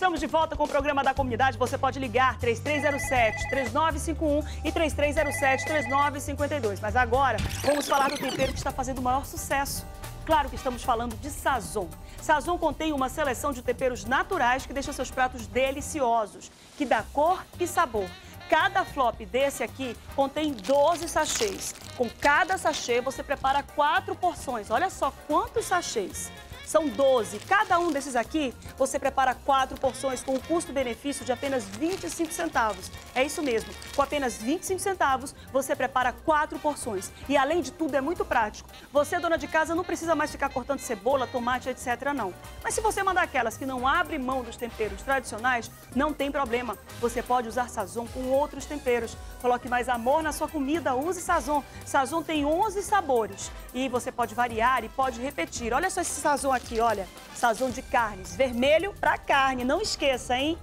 Estamos de volta com o programa da comunidade. Você pode ligar 3307-3951 e 3307-3952. Mas agora, vamos falar do tempero que está fazendo o maior sucesso. Claro que estamos falando de Sazon. Sazon contém uma seleção de temperos naturais que deixam seus pratos deliciosos, que dá cor e sabor. Cada flop desse aqui contém 12 sachês. Com cada sachê, você prepara quatro porções. Olha só quantos sachês. São 12. Cada um desses aqui, você prepara quatro porções com um custo-benefício de apenas 25 centavos. É isso mesmo. Com apenas 25 centavos, você prepara quatro porções. E além de tudo, é muito prático. Você, dona de casa, não precisa mais ficar cortando cebola, tomate, etc. não. Mas se você mandar aquelas que não abrem mão dos temperos tradicionais, não tem problema. Você pode usar Sazon com outros temperos. Coloque mais amor na sua comida, use Sazon. Sazon tem 11 sabores e você pode variar e pode repetir. Olha só esse Sazon aqui, olha. Sazon de carnes, vermelho para carne, não esqueça, hein?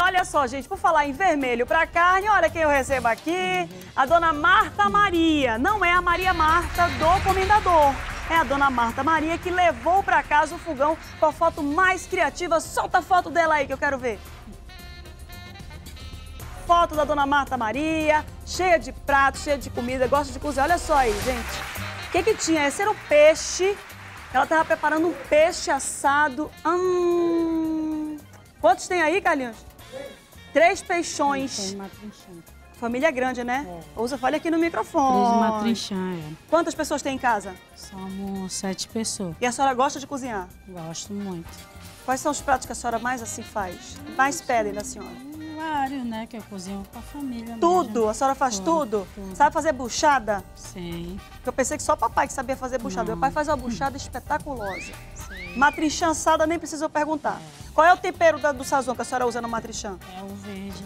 Olha só, gente, por falar em vermelho para carne, olha quem eu recebo aqui. A dona Marta Maria. Não é a Maria Marta do Comendador. É a dona Marta Maria que levou para casa o fogão com a foto mais criativa. Solta a foto dela aí que eu quero ver foto da dona Marta Maria, cheia de pratos, cheia de comida, gosta de cozinhar. Olha só aí, gente. O que que tinha? Esse era o peixe. Ela estava preparando um peixe assado. Hum... Quantos tem aí, Carlinhos? Três peixões. Família grande, né? É. Ouça, fale aqui no microfone. Três matrinchã, é. Quantas pessoas tem em casa? Somos sete pessoas. E a senhora gosta de cozinhar? Gosto muito. Quais são os pratos que a senhora mais assim faz? Mais pedem da senhora? Vários, né? Que eu cozinho pra família Tudo? mesmo. A senhora faz tudo? Tudo, tudo. Sabe fazer buchada? Sim, Eu pensei que só o papai que sabia fazer buchada. Não. Meu pai faz uma buchada espetaculosa. sim. Matrichã assada nem precisou perguntar. Qual é o tempero da- do sazon que a senhora usa no matrichã? É o verde.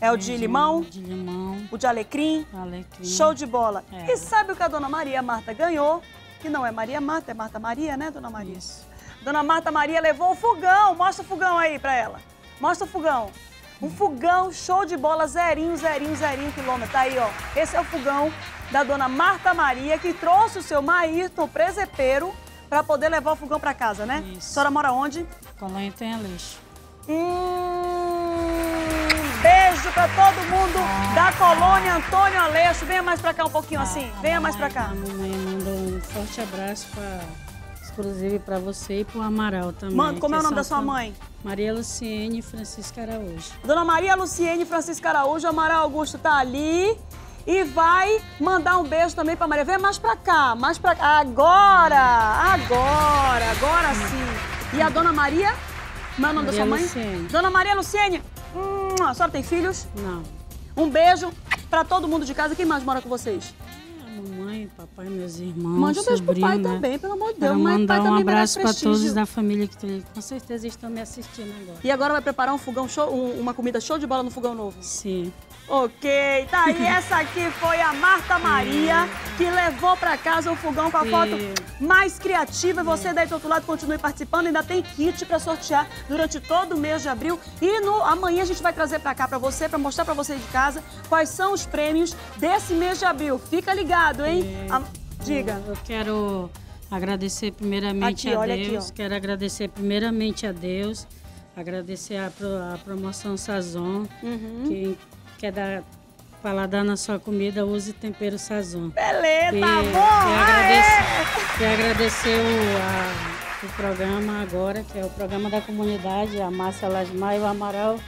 É o de Verde, limão? De limão, O de alecrim? alecrim. Show de bola. É. E sabe o que a dona Maria Marta ganhou? Que não é Maria Marta, é Marta Maria, né, dona Maria? Isso. Dona Marta Maria levou o fogão. Mostra o fogão aí pra ela. Mostra o fogão. Um fogão show de bola, zerinho, zerinho, zerinho quilômetro. Tá aí, ó. Esse é o fogão da dona Marta Maria, que trouxe o seu Maírton presepeiro para poder levar o fogão para casa, né? Isso. A senhora mora onde? Colônia tem a lixo. Hum, beijo para todo mundo da colônia Antônio Aleixo. Venha mais para cá um pouquinho assim. A- a Venha mais para cá. A mamãe mandou um forte abraço pra, exclusivo para você e pro Amaral também. Manda, como é o nome da sua mãe? Maria Luciene Francisca Araújo. Dona Maria Luciene Francisca Araújo, Amaral Augusto tá ali. E vai mandar um beijo também pra Maria. Vem mais pra cá, mais pra cá. Agora! Agora! Agora sim! E a Dona Maria? Como é o nome da Maria sua mãe? Luciene. Dona Maria Luciene, hum, a senhora tem filhos? Não. Um beijo pra todo mundo de casa. Quem mais mora com vocês? A mamãe, papai, meus irmãos. Mande um beijo pro pai né? também, pelo amor de Deus. Mãe e mandar pai um também abraço para todos da família que com certeza estão me assistindo agora. E agora vai preparar um fogão show, um- uma comida show de bola no fogão novo. Sim. Ok, tá aí. Essa aqui foi a Marta Maria, que levou pra casa o fogão com a foto mais criativa. E você daí do outro lado continue participando. Ainda tem kit pra sortear durante todo o mês de abril. E no amanhã a gente vai trazer pra cá pra você, pra mostrar pra você de casa quais são os prêmios desse mês de abril. Fica ligado, hein? A- Diga. Eu quero agradecer primeiramente Aqui, a aqui, Deus. ó. quero agradecer primeiramente a Deus. Agradecer a, a promoção Sazon. Uhum. Quem quer dar paladar na sua comida, use tempero Sazon. Beleza, E, tá e bom? agradecer, e agradecer o, a- o programa agora, que é o programa da comunidade, a Márcia Lasmar e o Amaral,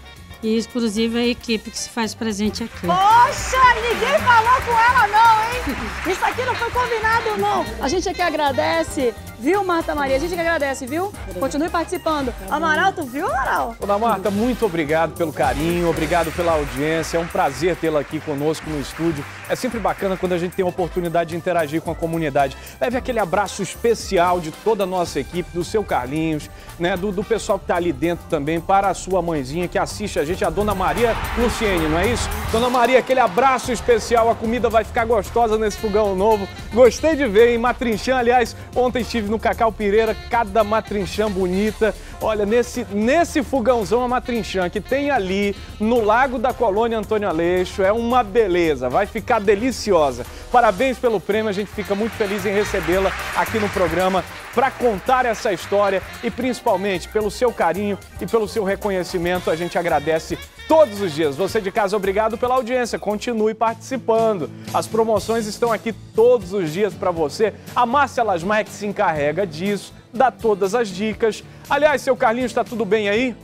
e exclusive a equipe que se faz presente aqui. Poxa, ninguém falou com ela não, hein? Isso aqui não foi combinado, não. A gente aqui agradece, viu, Marta Maria? A gente que agradece, viu? Continue participando. Amaral, tu viu, Amaral? Dona Marta, muito obrigado pelo carinho, obrigado pela audiência. É um prazer tê-la aqui conosco no estúdio. É sempre bacana quando a gente tem a oportunidade de interagir com a comunidade. Leve aquele abraço especial de toda a nossa equipe, do seu Carlinhos, né, do, do pessoal que está ali dentro também, para a sua mãezinha que assiste a gente, a Dona Maria Luciene, não é isso? Dona Maria, aquele abraço especial. A comida vai ficar gostosa nesse fogão novo. Gostei de ver, em Matrinchã, aliás, ontem estive no Cacau Pireira, cada matrinchã bonita. Olha, nesse, nesse fogãozão a Matrinchã que tem ali no Lago da Colônia Antônio Aleixo, é uma beleza, vai ficar deliciosa. Parabéns pelo prêmio, a gente fica muito feliz em recebê-la aqui no programa para contar essa história e principalmente pelo seu carinho e pelo seu reconhecimento. A gente agradece todos os dias. Você de casa, obrigado pela audiência. Continue participando. As promoções estão aqui todos os dias para você. A Márcia Lasmar é que se encarrega disso dá todas as dicas. Aliás, seu Carlinhos, está tudo bem aí?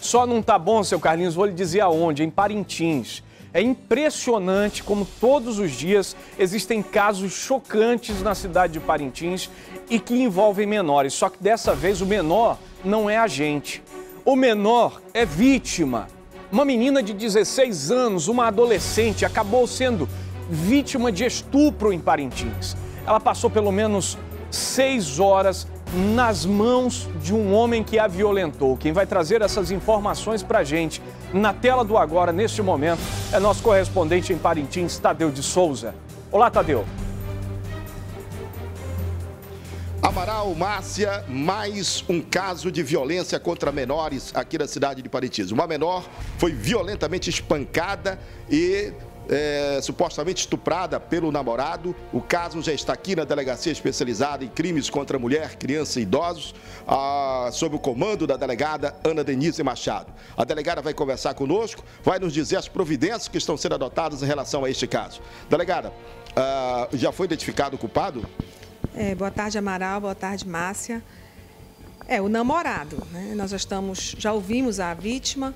Só não tá bom, seu Carlinhos, vou lhe dizer aonde, em Parintins. É impressionante como todos os dias existem casos chocantes na cidade de Parintins e que envolvem menores. Só que dessa vez o menor não é agente. O menor é vítima. Uma menina de 16 anos, uma adolescente, acabou sendo vítima de estupro em Parintins. Ela passou pelo menos seis horas nas mãos de um homem que a violentou. Quem vai trazer essas informações para a gente na tela do Agora, neste momento, é nosso correspondente em Parintins, Tadeu de Souza. Olá, Tadeu. Amaral, Márcia, mais um caso de violência contra menores aqui na cidade de Parintins. Uma menor foi violentamente espancada e é, supostamente estuprada pelo namorado. O caso já está aqui na Delegacia Especializada em Crimes contra Mulher, Criança e Idosos, a, sob o comando da delegada Ana Denise Machado. A delegada vai conversar conosco, vai nos dizer as providências que estão sendo adotadas em relação a este caso. Delegada, ah, já foi identificado o culpado? É, boa tarde, Amaral. Boa tarde, Márcia. É, o namorado. Né? Nós já estamos, já ouvimos a vítima,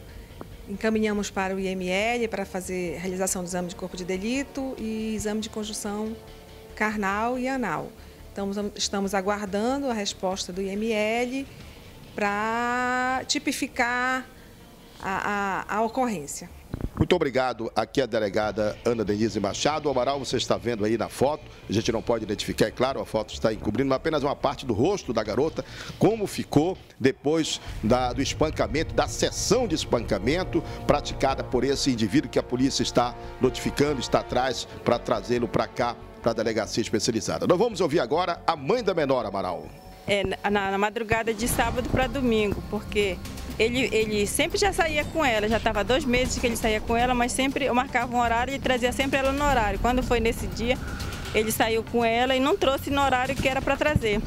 encaminhamos para o IML para fazer realização do exame de corpo de delito e exame de conjunção carnal e anal. Então, estamos aguardando a resposta do IML para tipificar a, a, a ocorrência. Muito obrigado. Aqui a delegada Ana Denise Machado. O Amaral, você está vendo aí na foto. A gente não pode identificar, é claro, a foto está encobrindo apenas uma parte do rosto da garota, como ficou depois da, do espancamento, da sessão de espancamento praticada por esse indivíduo que a polícia está notificando, está atrás para trazê-lo para cá, para a delegacia especializada. Nós vamos ouvir agora a mãe da menor, Amaral. É, na, na madrugada de sábado para domingo, porque ele, ele sempre já saía com ela, já estava dois meses que ele saía com ela, mas sempre eu marcava um horário e trazia sempre ela no horário. Quando foi nesse dia, ele saiu com ela e não trouxe no horário que era para trazer.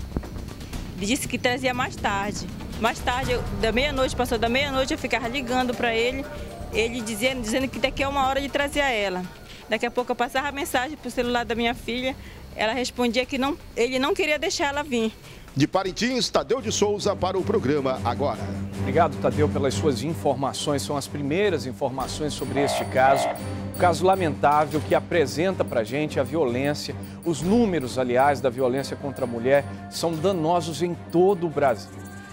Disse que trazia mais tarde. Mais tarde, eu, da meia-noite, passou da meia-noite, eu ficava ligando para ele, ele dizendo, dizendo que daqui a uma hora de trazer ela. Daqui a pouco eu passava a mensagem para o celular da minha filha, ela respondia que não, ele não queria deixar ela vir. De Parintins, Tadeu de Souza para o programa Agora. Obrigado, Tadeu, pelas suas informações. São as primeiras informações sobre este caso. Um caso lamentável que apresenta para a gente a violência. Os números, aliás, da violência contra a mulher são danosos em todo o Brasil.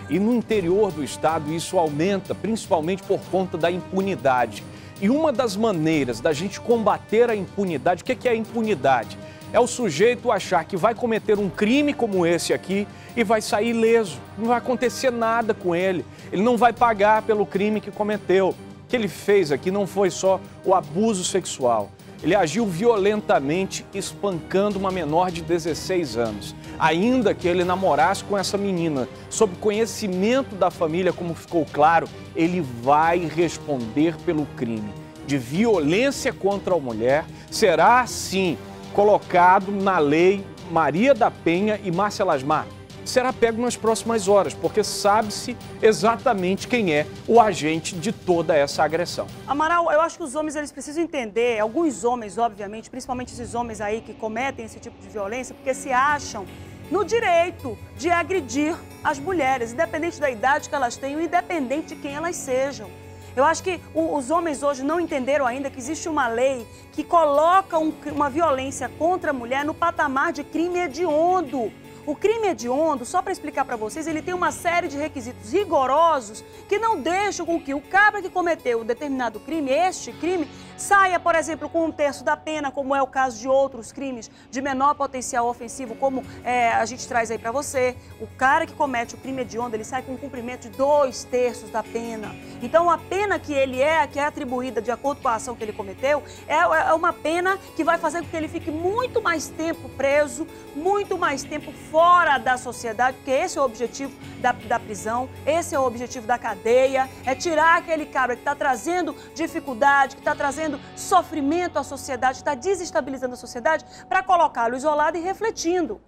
E no interior do estado isso aumenta, principalmente por conta da impunidade. E uma das maneiras da gente combater a impunidade, o que é a impunidade? É o sujeito achar que vai cometer um crime como esse aqui e vai sair ileso. Não vai acontecer nada com ele. Ele não vai pagar pelo crime que cometeu. O que ele fez aqui não foi só o abuso sexual. Ele agiu violentamente, espancando uma menor de 16 anos. Ainda que ele namorasse com essa menina, sob conhecimento da família, como ficou claro, ele vai responder pelo crime de violência contra a mulher. Será, sim, colocado na lei Maria da Penha e Márcia Lasmar. Será pego nas próximas horas, porque sabe-se exatamente quem é o agente de toda essa agressão. Amaral, eu acho que os homens eles precisam entender, alguns homens, obviamente, principalmente esses homens aí que cometem esse tipo de violência, porque se acham no direito de agredir as mulheres, independente da idade que elas tenham, independente de quem elas sejam. Eu acho que os homens hoje não entenderam ainda que existe uma lei que coloca um, uma violência contra a mulher no patamar de crime hediondo. O crime hediondo, só para explicar para vocês, ele tem uma série de requisitos rigorosos que não deixam com que o cabra que cometeu determinado crime, este crime, saia, por exemplo, com um terço da pena, como é o caso de outros crimes de menor potencial ofensivo, como é, a gente traz aí para você. O cara que comete o crime hediondo, ele sai com um cumprimento de dois terços da pena. Então, a pena que ele é, que é atribuída de acordo com a ação que ele cometeu, é, é uma pena que vai fazer com que ele fique muito mais tempo preso, muito mais tempo fora fora da sociedade, porque esse é o objetivo da, da prisão, esse é o objetivo da cadeia, é tirar aquele cabra que está trazendo dificuldade, que está trazendo sofrimento à sociedade, está desestabilizando a sociedade, para colocá-lo isolado e refletindo.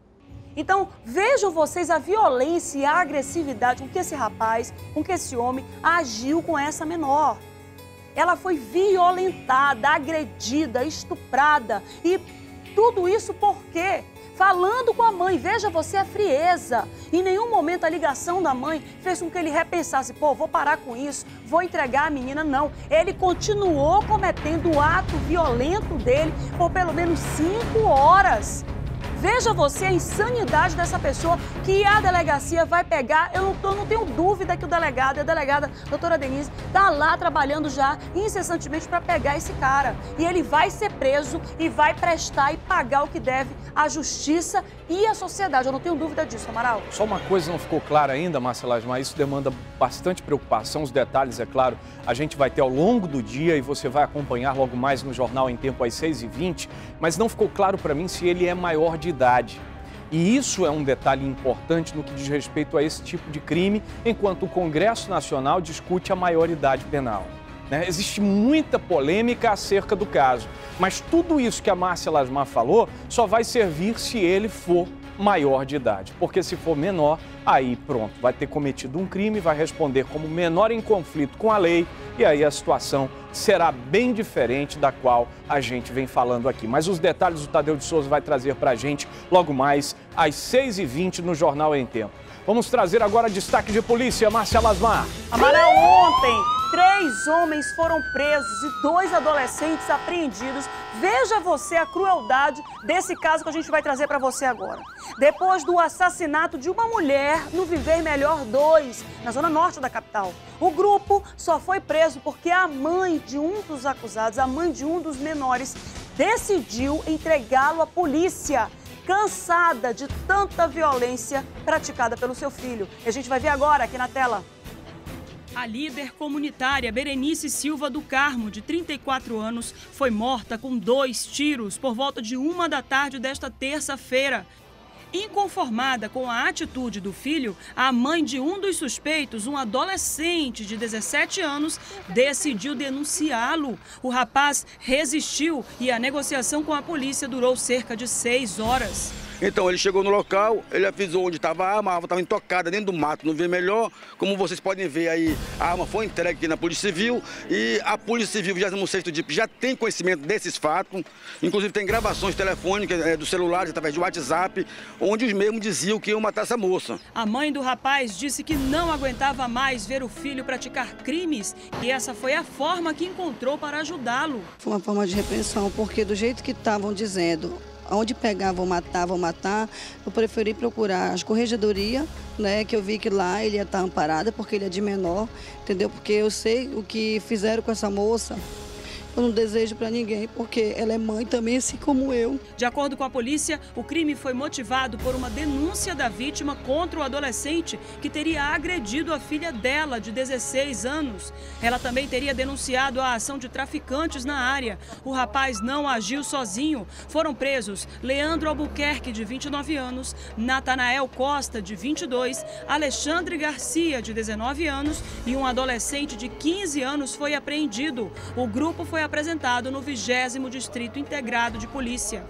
Então, vejam vocês a violência e a agressividade com que esse rapaz, com que esse homem agiu com essa menor. Ela foi violentada, agredida, estuprada e tudo isso por quê? Falando com a mãe, veja você a frieza. Em nenhum momento a ligação da mãe fez com que ele repensasse: pô, vou parar com isso, vou entregar a menina. Não. Ele continuou cometendo o ato violento dele por pelo menos cinco horas. Veja você a insanidade dessa pessoa que a delegacia vai pegar. Eu não, tô, não tenho dúvida que o delegado, a delegada, doutora Denise, está lá trabalhando já incessantemente para pegar esse cara. E ele vai ser preso e vai prestar e pagar o que deve à justiça e à sociedade. Eu não tenho dúvida disso, Amaral. Só uma coisa não ficou clara ainda, Márcia Lasmar, isso demanda bastante preocupação. Os detalhes, é claro, a gente vai ter ao longo do dia e você vai acompanhar logo mais no Jornal em Tempo às 6h20. Mas não ficou claro para mim se ele é maior de idade. E isso é um detalhe importante no que diz respeito a esse tipo de crime, enquanto o Congresso Nacional discute a maioridade penal. Né? Existe muita polêmica acerca do caso, mas tudo isso que a Márcia Lasmar falou só vai servir se ele for maior de idade, porque se for menor, aí pronto, vai ter cometido um crime, vai responder como menor em conflito com a lei e aí a situação será bem diferente da qual a gente vem falando aqui. Mas os detalhes o Tadeu de Souza vai trazer para a gente logo mais às 6h20 no Jornal em Tempo. Vamos trazer agora destaque de polícia, Márcia Lasmar. Amaral, ontem, três homens foram presos e dois adolescentes apreendidos. Veja você a crueldade desse caso que a gente vai trazer para você agora. Depois do assassinato de uma mulher no Viver Melhor 2, na zona norte da capital. O grupo só foi preso porque a mãe de um dos acusados, a mãe de um dos menores, decidiu entregá-lo à polícia cansada de tanta violência praticada pelo seu filho. E a gente vai ver agora aqui na tela. A líder comunitária Berenice Silva do Carmo, de 34 anos, foi morta com dois tiros por volta de uma da tarde desta terça-feira. Inconformada com a atitude do filho, a mãe de um dos suspeitos, um adolescente de 17 anos, decidiu denunciá-lo. O rapaz resistiu e a negociação com a polícia durou cerca de seis horas. Então ele chegou no local, ele avisou onde estava a arma, a arma estava intocada dentro do mato, não vê melhor. Como vocês podem ver aí, a arma foi entregue aqui na Polícia Civil e a Polícia Civil, 26 DIP, já tem conhecimento desses fatos. Inclusive tem gravações telefônicas é, dos celulares, através de WhatsApp, onde os mesmos diziam que iam matar essa moça. A mãe do rapaz disse que não aguentava mais ver o filho praticar crimes e essa foi a forma que encontrou para ajudá-lo. Foi uma forma de repressão, porque do jeito que estavam dizendo, onde pegar, vão matar, vão matar, eu preferi procurar as corregedorias, né, que eu vi que lá ele ia estar amparado, porque ele é de menor, entendeu? Porque eu sei o que fizeram com essa moça, eu não desejo para ninguém, porque ela é mãe também, assim como eu. De acordo com a polícia, o crime foi motivado por uma denúncia da vítima contra o adolescente que teria agredido a filha dela, de 16 anos. Ela também teria denunciado a ação de traficantes na área. O rapaz não agiu sozinho. Foram presos Leandro Albuquerque, de 29 anos, Natanael Costa, de 22, Alexandre Garcia, de 19 anos e um adolescente de 15 anos foi apreendido. O grupo foi apresentado no 20 Distrito Integrado de Polícia.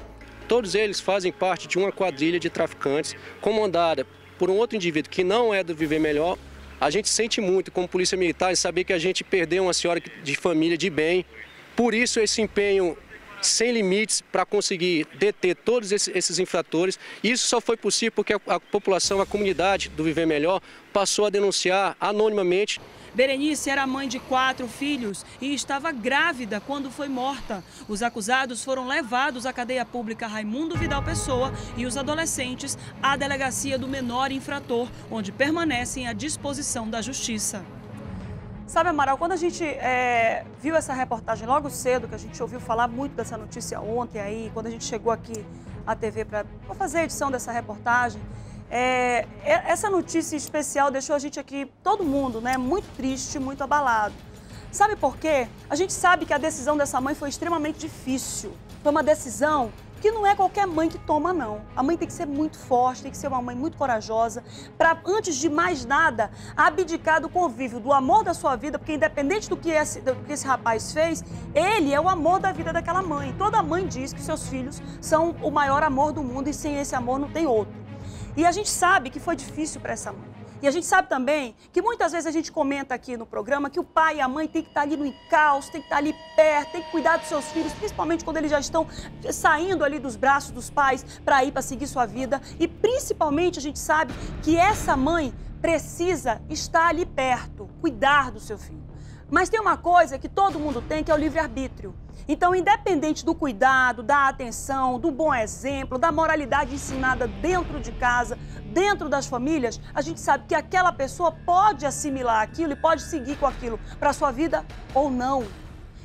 Todos eles fazem parte de uma quadrilha de traficantes comandada por um outro indivíduo que não é do Viver Melhor. A gente sente muito, como polícia militar, em saber que a gente perdeu uma senhora de família de bem. Por isso, esse empenho sem limites para conseguir deter todos esses infratores. Isso só foi possível porque a população, a comunidade do Viver Melhor passou a denunciar anonimamente Berenice era mãe de quatro filhos e estava grávida quando foi morta. Os acusados foram levados à cadeia pública Raimundo Vidal Pessoa e os adolescentes à delegacia do menor infrator, onde permanecem à disposição da justiça. Sabe, Amaral, quando a gente é, viu essa reportagem logo cedo, que a gente ouviu falar muito dessa notícia ontem aí, quando a gente chegou aqui à TV para fazer a edição dessa reportagem, é, essa notícia especial deixou a gente aqui, todo mundo, né, muito triste, muito abalado. Sabe por quê? A gente sabe que a decisão dessa mãe foi extremamente difícil. Foi uma decisão que não é qualquer mãe que toma, não. A mãe tem que ser muito forte, tem que ser uma mãe muito corajosa, para, antes de mais nada, abdicar do convívio, do amor da sua vida, porque independente do que, esse, do que esse rapaz fez, ele é o amor da vida daquela mãe. Toda mãe diz que seus filhos são o maior amor do mundo e sem esse amor não tem outro. E a gente sabe que foi difícil para essa mãe. E a gente sabe também que muitas vezes a gente comenta aqui no programa que o pai e a mãe tem que estar ali no encalço, tem que estar ali perto, tem que cuidar dos seus filhos, principalmente quando eles já estão saindo ali dos braços dos pais para ir para seguir sua vida. E principalmente a gente sabe que essa mãe precisa estar ali perto, cuidar do seu filho. Mas tem uma coisa que todo mundo tem, que é o livre-arbítrio. Então, independente do cuidado, da atenção, do bom exemplo, da moralidade ensinada dentro de casa, dentro das famílias, a gente sabe que aquela pessoa pode assimilar aquilo e pode seguir com aquilo para a sua vida ou não.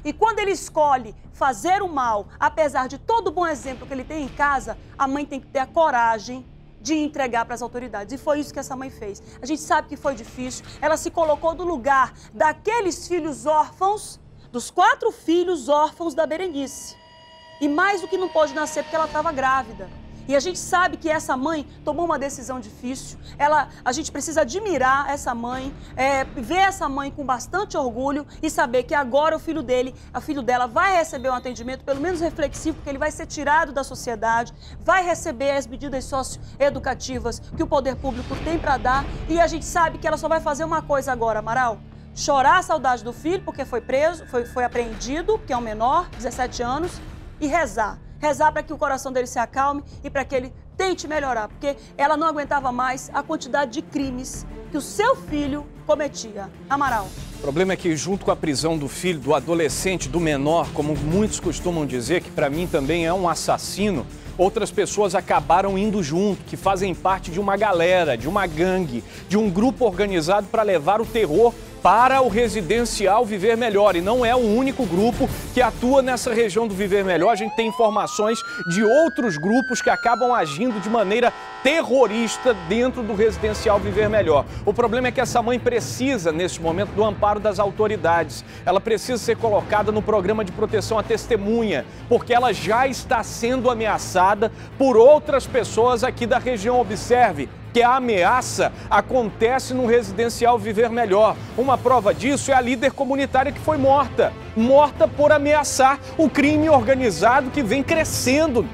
E quando ele escolhe fazer o mal, apesar de todo o bom exemplo que ele tem em casa, a mãe tem que ter a coragem de entregar para as autoridades. E foi isso que essa mãe fez. A gente sabe que foi difícil. Ela se colocou no lugar daqueles filhos órfãos, dos quatro filhos órfãos da Berenice. E mais do que não pôde nascer porque ela estava grávida. E a gente sabe que essa mãe tomou uma decisão difícil. Ela, a gente precisa admirar essa mãe, é, ver essa mãe com bastante orgulho e saber que agora o filho dele, o filho dela, vai receber um atendimento, pelo menos reflexivo, porque ele vai ser tirado da sociedade, vai receber as medidas socioeducativas que o poder público tem para dar. E a gente sabe que ela só vai fazer uma coisa agora, Amaral chorar a saudade do filho, porque foi preso, foi, foi apreendido, que é um menor, 17 anos, e rezar rezar para que o coração dele se acalme e para que ele tente melhorar, porque ela não aguentava mais a quantidade de crimes que o seu filho cometia. Amaral. O problema é que, junto com a prisão do filho, do adolescente, do menor, como muitos costumam dizer, que para mim também é um assassino, outras pessoas acabaram indo junto, que fazem parte de uma galera, de uma gangue, de um grupo organizado para levar o terror para o residencial Viver Melhor. E não é o único grupo que atua nessa região do Viver Melhor. A gente tem informações de outros grupos que acabam agindo de maneira terrorista dentro do residencial Viver Melhor. O problema é que essa mãe precisa, nesse momento, do amparo das autoridades. Ela precisa ser colocada no programa de proteção à testemunha, porque ela já está sendo ameaçada por outras pessoas aqui da região. Observe, que a ameaça acontece no residencial Viver Melhor. Uma prova disso é a líder comunitária que foi morta morta por ameaçar o crime organizado que vem crescendo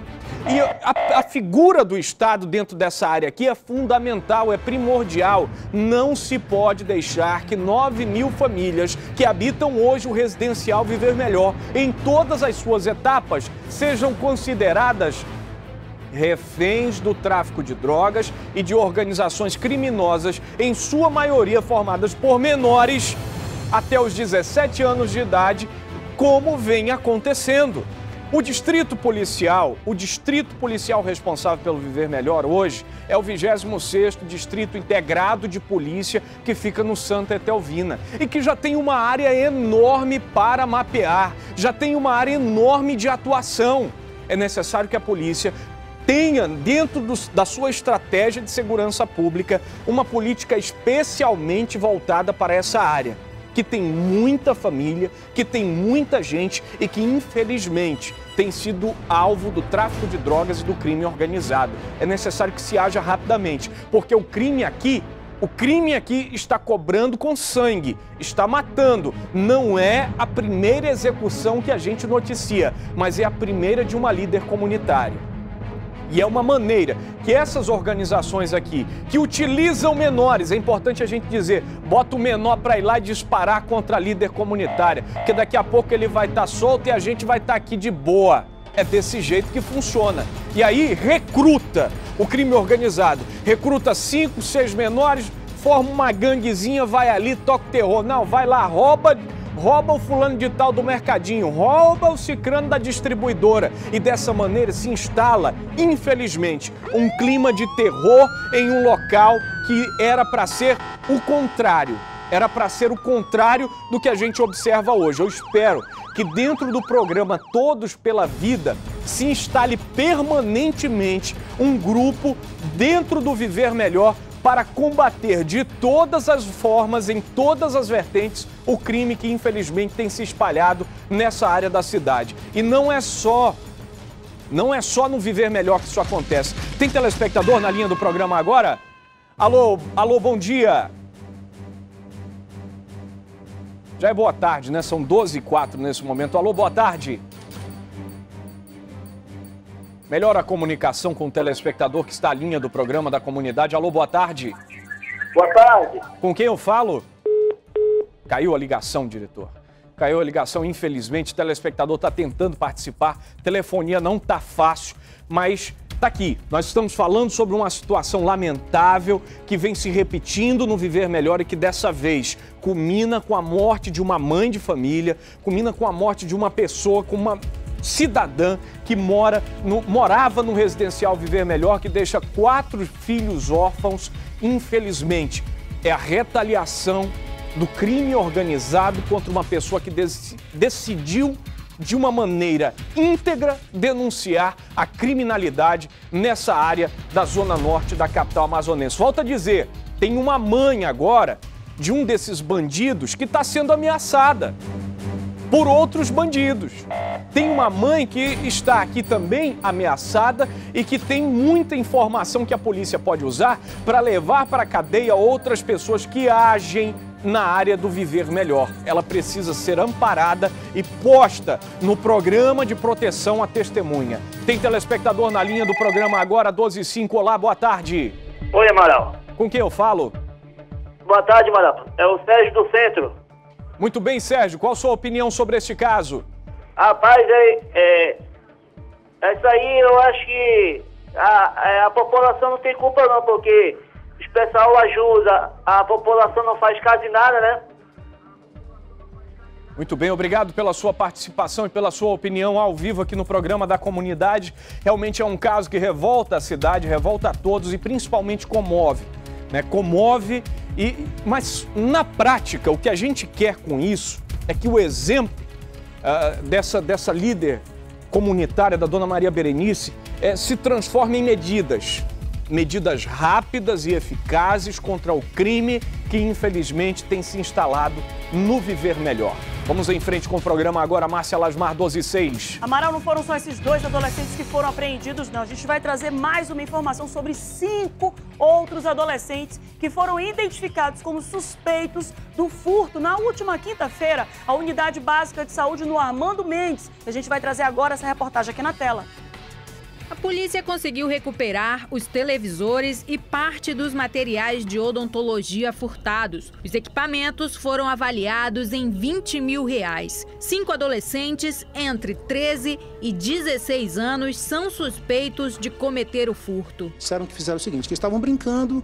e a, a, figura do Estado dentro dessa área aqui é fundamental, é primordial. Não se pode deixar que 9 mil famílias que habitam hoje o residencial Viver Melhor, em todas as suas etapas, sejam consideradas reféns do tráfico de drogas e de organizações criminosas, em sua maioria formadas por menores até os 17 anos de idade, como vem acontecendo. O distrito policial, o distrito policial responsável pelo Viver Melhor hoje é o 26º Distrito Integrado de Polícia que fica no Santa Etelvina e que já tem uma área enorme para mapear, já tem uma área enorme de atuação. É necessário que a polícia tenha dentro do, da sua estratégia de segurança pública uma política especialmente voltada para essa área, que tem muita família, que tem muita gente e que infelizmente tem sido alvo do tráfico de drogas e do crime organizado. É necessário que se haja rapidamente, porque o crime aqui o crime aqui está cobrando com sangue, está matando. Não é a primeira execução que a gente noticia, mas é a primeira de uma líder comunitária. E é uma maneira que essas organizações aqui, que utilizam menores, é importante a gente dizer, bota o menor para ir lá e disparar contra a líder comunitária, porque daqui a pouco ele vai estar tá solto e a gente vai estar tá aqui de boa. É desse jeito que funciona. E aí recruta o crime organizado, recruta cinco, seis menores, forma uma ganguezinha, vai ali, toca o terror. Não, vai lá, rouba rouba o fulano de tal do mercadinho, rouba o cicrano da distribuidora e dessa maneira se instala, infelizmente, um clima de terror em um local que era para ser o contrário. Era para ser o contrário do que a gente observa hoje. Eu espero que dentro do programa Todos pela Vida se instale permanentemente um grupo dentro do Viver Melhor para combater de todas as formas, em todas as vertentes, o crime que infelizmente tem se espalhado nessa área da cidade. E não é só Não é só no Viver Melhor que isso acontece. Tem telespectador na linha do programa agora? Alô, alô, bom dia. Já é boa tarde, né? São 12 e 4 nesse momento. Alô, boa tarde. Melhora a comunicação com o telespectador que está à linha do programa da comunidade. Alô, boa tarde. Boa tarde. Com quem eu falo? Caiu a ligação, diretor. Caiu a ligação, infelizmente. O telespectador está tentando participar. Telefonia não está fácil, mas está aqui. Nós estamos falando sobre uma situação lamentável que vem se repetindo no Viver Melhor e que dessa vez culmina com a morte de uma mãe de família, culmina com a morte de uma pessoa, com uma cidadã que mora no, morava no residencial Viver Melhor, que deixa quatro filhos órfãos. Infelizmente, é a retaliação do crime organizado contra uma pessoa que decidiu de uma maneira íntegra denunciar a criminalidade nessa área da zona norte da capital amazonense. Volto a dizer, tem uma mãe agora de um desses bandidos que está sendo ameaçada por outros bandidos. Tem uma mãe que está aqui também ameaçada e que tem muita informação que a polícia pode usar para levar para a cadeia outras pessoas que agem na área do viver melhor. Ela precisa ser amparada e posta no programa de proteção à testemunha. Tem telespectador na linha do programa agora 125. Olá, boa tarde. Oi, Amaral. Com quem eu falo? Boa tarde, Amaral. É o Sérgio do Centro. Muito bem, Sérgio. Qual a sua opinião sobre este caso? Rapaz, é, é, isso aí eu acho que a, é, a população não tem culpa não, porque o pessoal ajuda, a população não faz quase nada, né? Muito bem, obrigado pela sua participação e pela sua opinião ao vivo aqui no programa da comunidade. Realmente é um caso que revolta a cidade, revolta a todos e principalmente comove. Né? Comove, e, mas na prática o que a gente quer com isso é que o exemplo uh, dessa, dessa líder comunitária da Dona Maria Berenice uh, se transforme em medidas medidas rápidas e eficazes contra o crime que infelizmente tem se instalado no Viver Melhor. Vamos em frente com o programa agora, Márcia Lasmar 126. Amaral, não foram só esses dois adolescentes que foram apreendidos, não. A gente vai trazer mais uma informação sobre cinco outros adolescentes que foram identificados como suspeitos do furto na última quinta-feira, a Unidade Básica de Saúde no Armando Mendes. A gente vai trazer agora essa reportagem aqui na tela. A polícia conseguiu recuperar os televisores e parte dos materiais de odontologia furtados. Os equipamentos foram avaliados em 20 mil reais. Cinco adolescentes entre 13 e 16 anos são suspeitos de cometer o furto. Disseram que fizeram o seguinte, que estavam brincando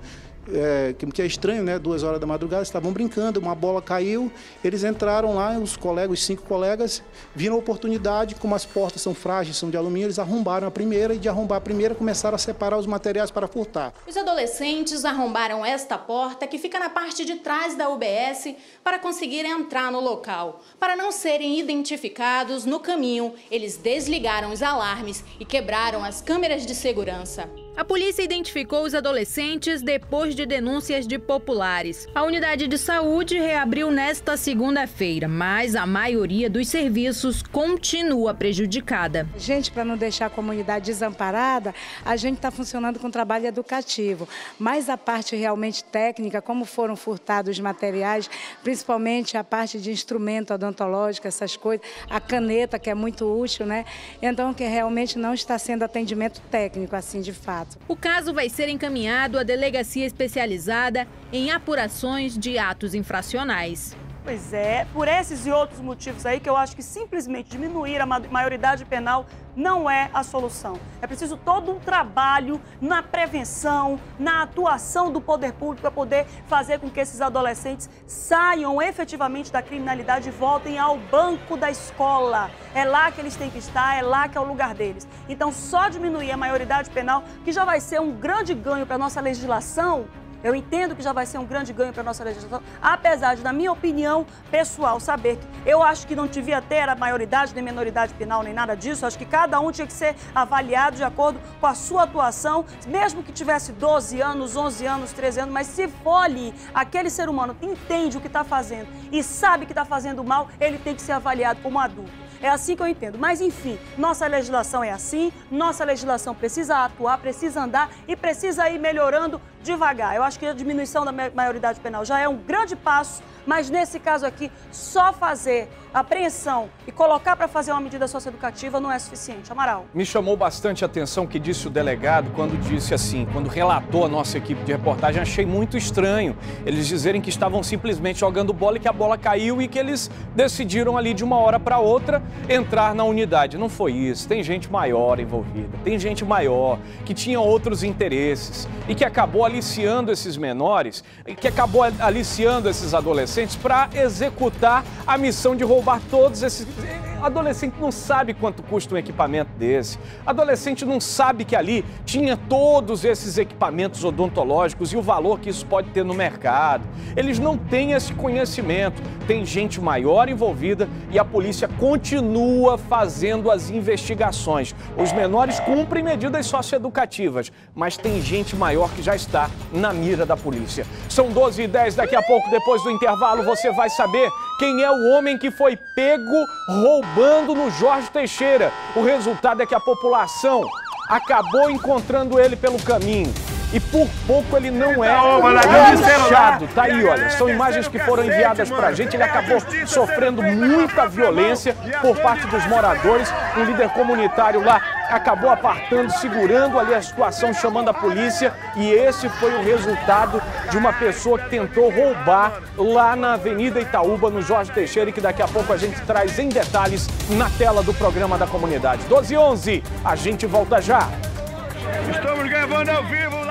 é, que é estranho, né? Duas horas da madrugada, estavam brincando, uma bola caiu, eles entraram lá, os colegas, os cinco colegas, viram a oportunidade, como as portas são frágeis, são de alumínio, eles arrombaram a primeira e de arrombar a primeira começaram a separar os materiais para furtar. Os adolescentes arrombaram esta porta, que fica na parte de trás da UBS, para conseguir entrar no local. Para não serem identificados no caminho, eles desligaram os alarmes e quebraram as câmeras de segurança. A polícia identificou os adolescentes depois de denúncias de populares. A unidade de saúde reabriu nesta segunda-feira, mas a maioria dos serviços continua prejudicada. Gente, para não deixar a comunidade desamparada, a gente está funcionando com trabalho educativo. Mas a parte realmente técnica, como foram furtados os materiais, principalmente a parte de instrumento odontológico, essas coisas, a caneta, que é muito útil, né? Então, que realmente não está sendo atendimento técnico, assim, de fato. O caso vai ser encaminhado à delegacia especializada em apurações de atos infracionais. Pois é, por esses e outros motivos aí que eu acho que simplesmente diminuir a maioridade penal não é a solução. É preciso todo um trabalho na prevenção, na atuação do poder público para poder fazer com que esses adolescentes saiam efetivamente da criminalidade e voltem ao banco da escola. É lá que eles têm que estar, é lá que é o lugar deles. Então, só diminuir a maioridade penal, que já vai ser um grande ganho para a nossa legislação, eu entendo que já vai ser um grande ganho para a nossa legislação, apesar de, na minha opinião pessoal, saber que eu acho que não devia ter a maioridade nem menoridade penal nem nada disso. Acho que cada um tinha que ser avaliado de acordo com a sua atuação, mesmo que tivesse 12 anos, 11 anos, 13 anos, mas se for ali, aquele ser humano entende o que está fazendo e sabe que está fazendo mal, ele tem que ser avaliado como adulto. É assim que eu entendo. Mas, enfim, nossa legislação é assim, nossa legislação precisa atuar, precisa andar e precisa ir melhorando devagar. Eu acho que a diminuição da maioridade penal já é um grande passo, mas nesse caso aqui, só fazer apreensão e colocar para fazer uma medida socioeducativa não é suficiente. Amaral. Me chamou bastante a atenção que disse o delegado quando disse assim, quando relatou a nossa equipe de reportagem, achei muito estranho eles dizerem que estavam simplesmente jogando bola e que a bola caiu e que eles decidiram ali de uma hora para outra entrar na unidade. Não foi isso. Tem gente maior envolvida, tem gente maior que tinha outros interesses e que acabou aliciando esses menores, que acabou aliciando esses adolescentes para executar a missão de roubar todos esses Adolescente não sabe quanto custa um equipamento desse. Adolescente não sabe que ali tinha todos esses equipamentos odontológicos e o valor que isso pode ter no mercado. Eles não têm esse conhecimento. Tem gente maior envolvida e a polícia continua fazendo as investigações. Os menores cumprem medidas socioeducativas, mas tem gente maior que já está na mira da polícia. São 12 e 10, daqui a pouco, depois do intervalo, você vai saber quem é o homem que foi pego roubando no Jorge Teixeira. O resultado é que a população acabou encontrando ele pelo caminho. E por pouco ele não é linchado. Tá aí, olha. São imagens que foram enviadas pra gente. Ele acabou sofrendo muita violência por parte dos moradores. Um líder comunitário lá acabou apartando, segurando ali a situação, chamando a polícia. E esse foi o resultado de uma pessoa que tentou roubar lá na Avenida Itaúba, no Jorge Teixeira, e que daqui a pouco a gente traz em detalhes na tela do programa da comunidade. 12 e 11, a gente volta já. Estamos gravando ao vivo